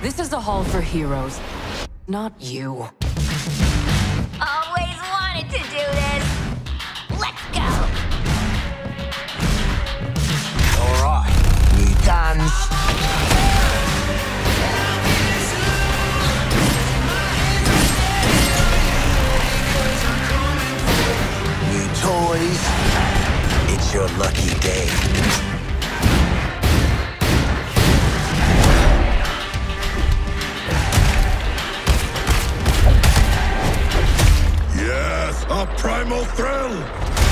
This is a hall for heroes, not you. Always wanted to do this. Let's go. All right, we dance. New toys. It's your lucky day. A primal thrill!